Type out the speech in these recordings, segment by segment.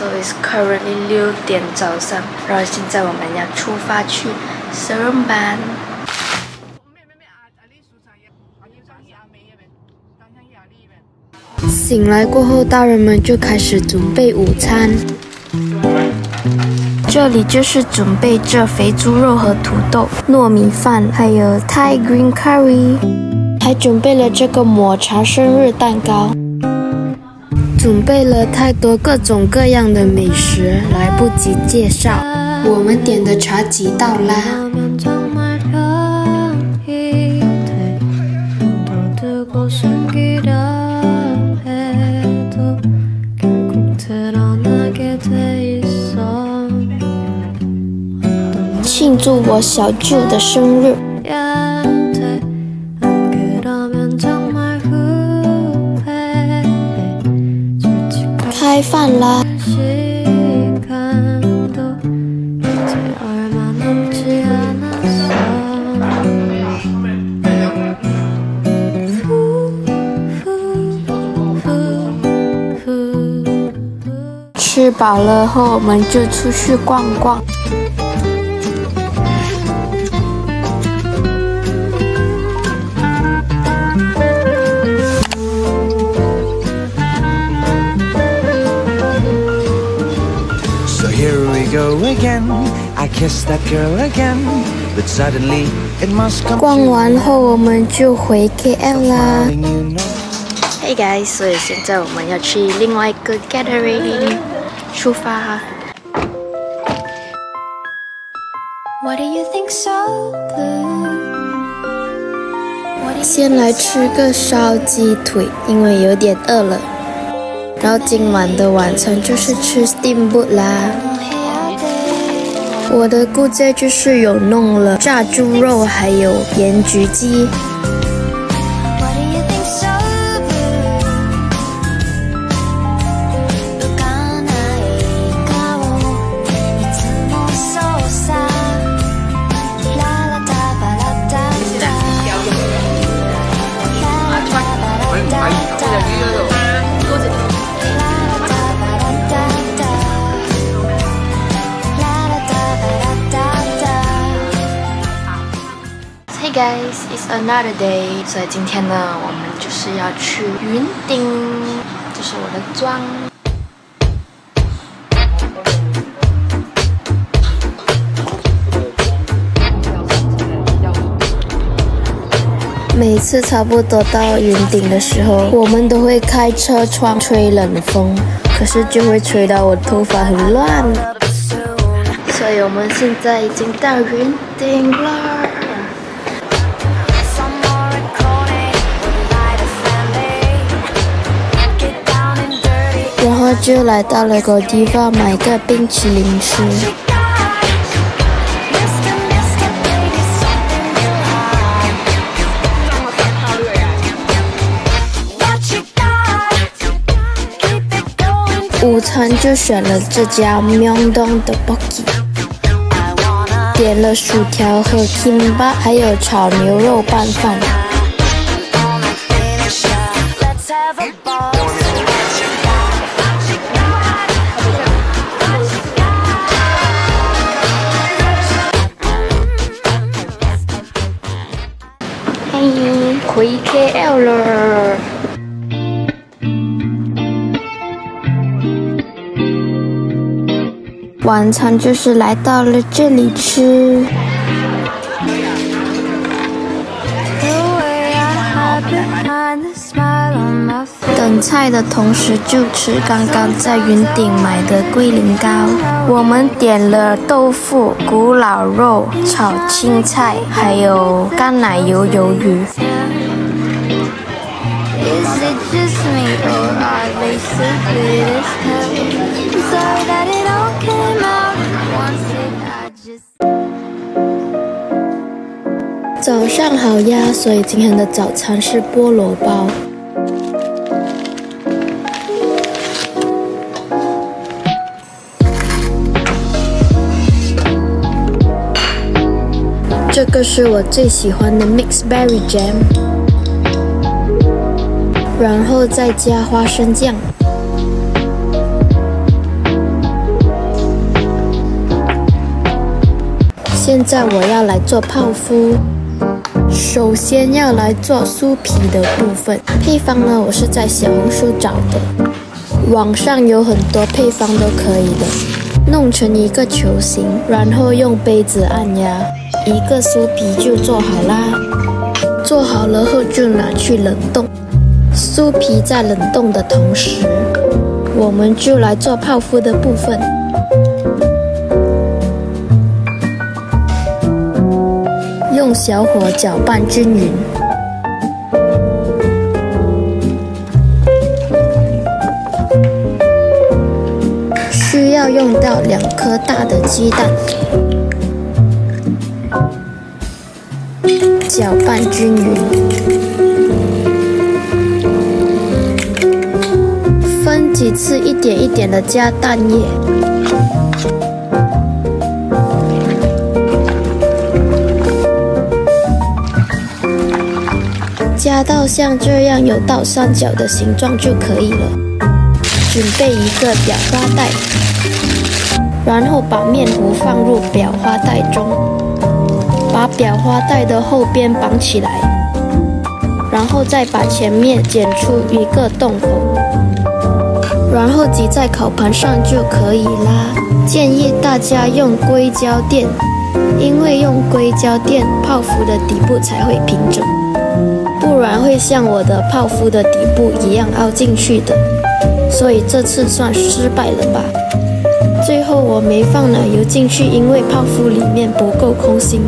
So it's currently 六点早上，然后现在我们要出发去上班。醒来过后，大人们就开始准备午餐。这里就是准备这肥猪肉和土豆、糯米饭，还有 Thai green curry，还准备了这个抹茶生日蛋糕。准备了太多各种各样的美食，来不及介绍。我们点的茶几道啦。庆祝我小舅的生日。开饭啦！吃饱了后，我们就出去逛逛。逛完后，我们就回 KL 啦。Hey guys，所以现在我们要去另外一个 gathering 出发。先来吃个烧鸡腿，因为有点饿了。然后今晚的晚餐就是吃 steamboat 啦。我的姑姐就是有弄了炸猪肉，还有盐焗鸡。Guys, it's another day. 所以今天呢，我们就是要去云顶，这是我的妆。每次差不多到云顶的时候，我们都会开车窗吹冷风，可是就会吹到我头发很乱。所以我们现在已经到云顶了。后就来到了个地方买个冰淇淋吃。午餐就选了这家苗东的 b o k i 点了薯条和 kimbap，还有炒牛肉拌饭。回 KL 了，晚餐就是来到了这里吃。等菜的同时就吃刚刚在云顶买的龟苓膏。我们点了豆腐、古老肉、炒青菜，还有干奶油鱿鱼。早上好呀，所以今天的早餐是菠萝包。这是我最喜欢的 mixed berry jam，然后再加花生酱。现在我要来做泡芙，首先要来做酥皮的部分。配方呢，我是在小红书找的，网上有很多配方都可以的。弄成一个球形，然后用杯子按压。一个酥皮就做好啦。做好了后就拿去冷冻。酥皮在冷冻的同时，我们就来做泡芙的部分。用小火搅拌均匀，需要用到两颗大的鸡蛋，搅拌均匀，分几次一点一点的加蛋液。加到像这样有倒三角的形状就可以了。准备一个裱花袋，然后把面糊放入裱花袋中，把裱花袋的后边绑起来，然后再把前面剪出一个洞口，然后挤在烤盘上就可以啦。建议大家用硅胶垫，因为用硅胶垫泡芙的底部才会平整。不然会像我的泡芙的底部一样凹进去的，所以这次算失败了吧。最后我没放奶油进去，因为泡芙里面不够空心。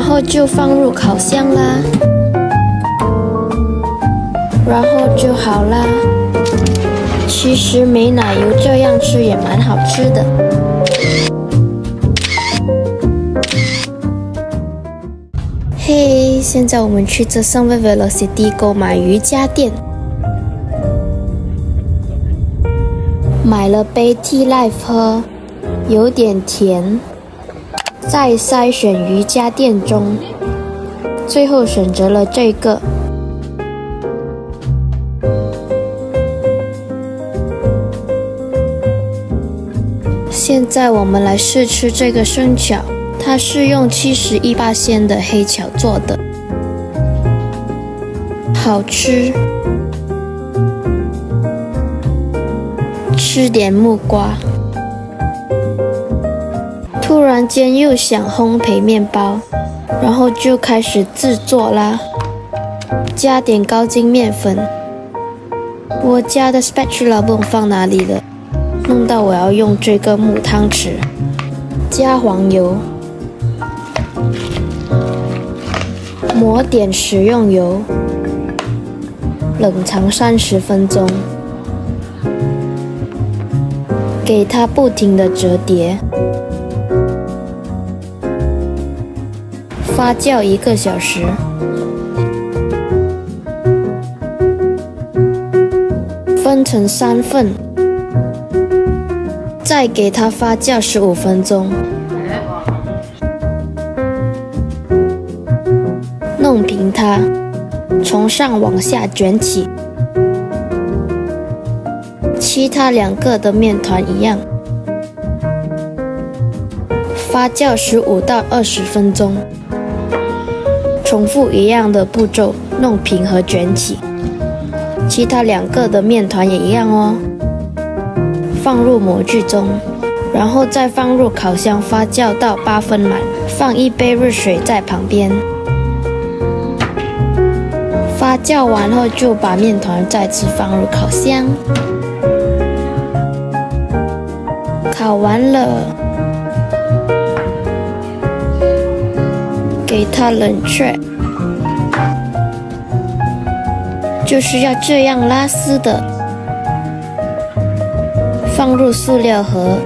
然后就放入烤箱啦，然后就好啦。其实没奶油这样吃也蛮好吃的。嘿，现在我们去这 Sunway Velocity 购买瑜伽垫，买了杯 Tea Life 喝，有点甜。在筛选瑜伽垫中，最后选择了这个。现在我们来试吃这个生巧。它是用七十一八鲜的黑巧做的，好吃。吃点木瓜。突然间又想烘焙面包，然后就开始制作啦。加点高筋面粉。我家的 spatula 不放哪里了？弄到我要用这个木汤匙。加黄油。抹点食用油，冷藏三十分钟，给它不停的折叠，发酵一个小时，分成三份，再给它发酵十五分钟。弄平它，从上往下卷起。其他两个的面团一样，发酵十五到二十分钟。重复一样的步骤，弄平和卷起。其他两个的面团也一样哦。放入模具中，然后再放入烤箱发酵到八分满。放一杯热水在旁边。发酵完后，就把面团再次放入烤箱，烤完了，给它冷却，就是要这样拉丝的，放入塑料盒。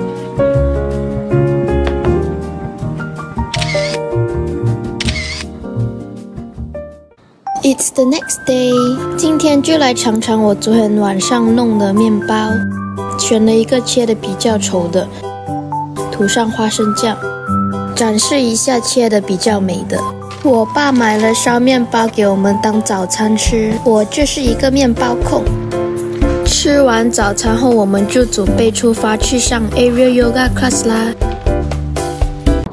It's the next day，今天就来尝尝我昨天晚上弄的面包，选了一个切的比较丑的，涂上花生酱，展示一下切的比较美的。我爸买了烧面包给我们当早餐吃，我就是一个面包控，吃完早餐后，我们就准备出发去上 Area Yoga Class 啦。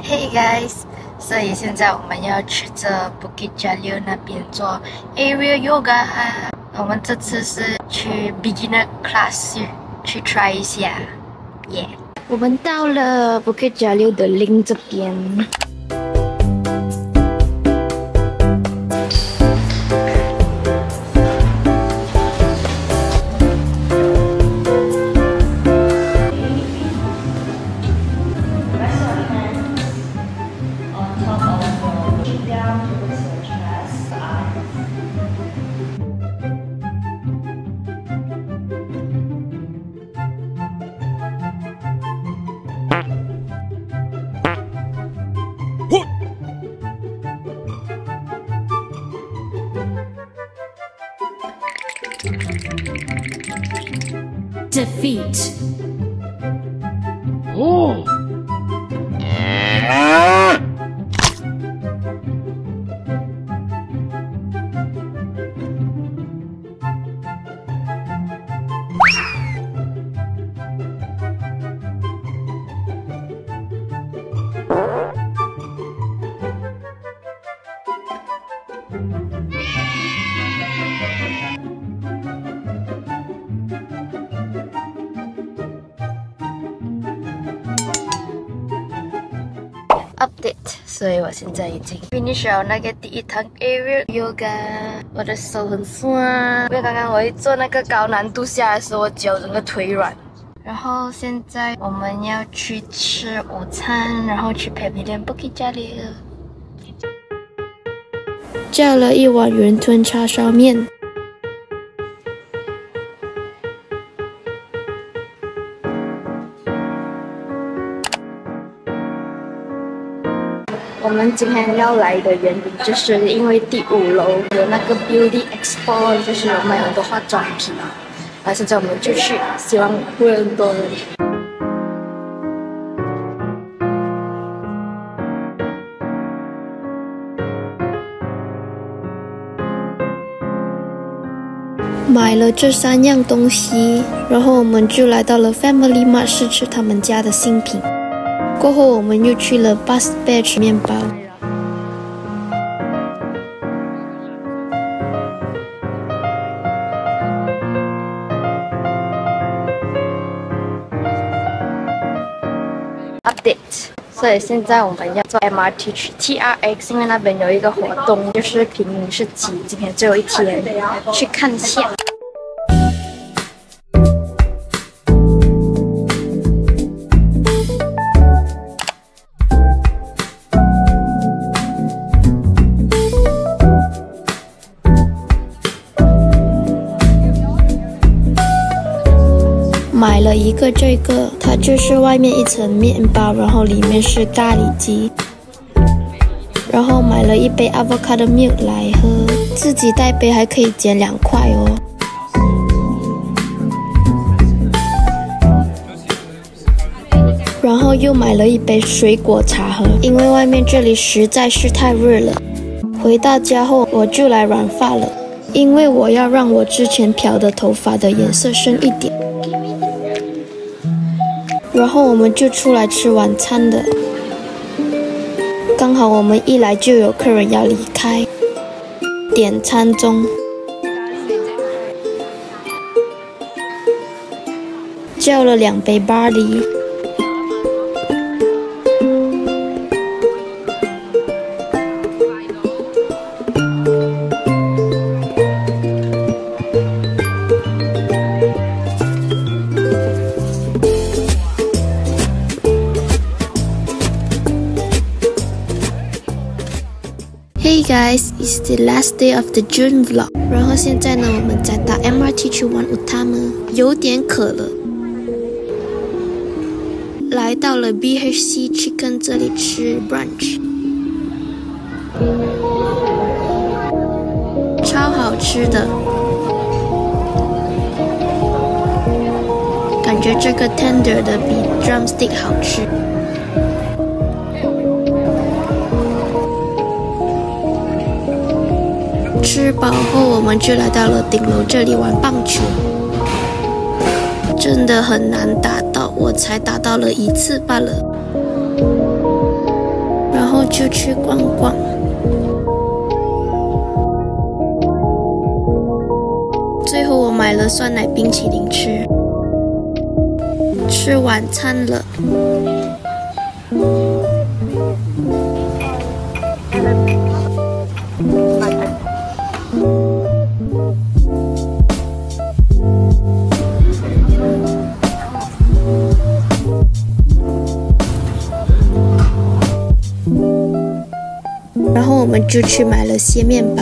Hey guys，所以现在我们要去这 Bukit Jalil 那边做 Area Yoga 哈。我们这次是去 Beginner Class 去 try 一下，耶！我们到了 Bukit Jalil 的 Link 这边。feet. 现在已经 finish 了那个第一堂 aerial yoga，我的手很酸，因为刚刚我一做那个高难度下来的时候，我脚整个腿软。然后现在我们要去吃午餐，然后去 Pavilion Bukit Jalil，叫了一碗云吞叉烧面。我们今天要来的原因，就是因为第五楼有那个 Beauty Expo，就是有卖很多化妆品啊。那现在我们就去，希望会很多人。买了这三样东西，然后我们就来到了 Family Mart 试吃他们家的新品。过后，我们又去了 Bus Batch 面包，update。所以现在我们要坐 MRT 去 TRX，因为那边有一个活动，就是平民市集，今天最后一天，去看一下。一个这个，它就是外面一层面包，然后里面是咖喱鸡。然后买了一杯 avocado milk 来喝，自己带杯还可以减两块哦。然后又买了一杯水果茶喝，因为外面这里实在是太热了。回到家后我就来染发了，因为我要让我之前漂的头发的颜色深一点。然后我们就出来吃晚餐的，刚好我们一来就有客人要离开，点餐中，叫了两杯巴黎。guys, it's the last day of the June vlog。然后现在呢，我们在搭 MRT 去玩 Utama，有点渴了，来到了 BHC Chicken 这里吃 brunch，超好吃的，感觉这个 tender 的比 drumstick 好吃。 饱后，我们就来到了顶楼这里玩棒球。真的很难打到，我才打到了一次罢了。然后就去逛逛，最后我买了酸奶冰淇淋吃，吃晚餐了。就去买了些面包，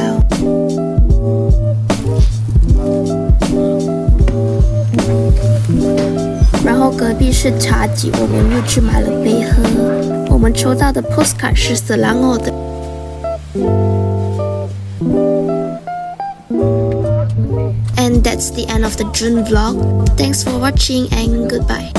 然后隔壁是茶几，我们又去买了杯喝。我们抽到的 postcard 是 Selangor 的。And that's the end of the June vlog. Thanks for watching and goodbye.